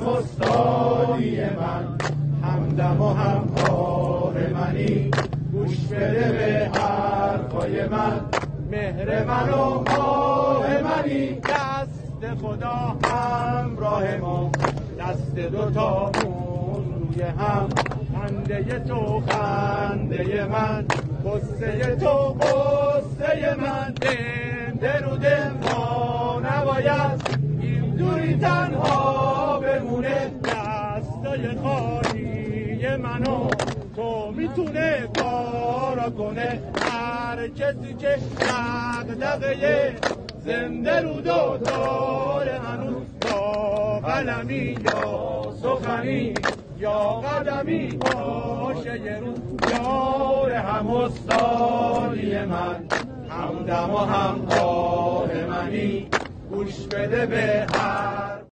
هم استادی من. همدم و همکار منی. گوش بده به حرفای من. مهر من و ماه منی. دست خدا همراه ما. دست دوتا روی هم. خنده تو خنده من. قصه تو قصه من. درود ما نباید. این دوری تنها دستای خالی منو تو می‌تونه کارا کنه. هر کسی که دقدقه زنده رو دو داره هنوز با قلمی یا سخنی یا قدمی باشه یه روز یار هم استادی من. همدم و همکار منی. گوش بده به هر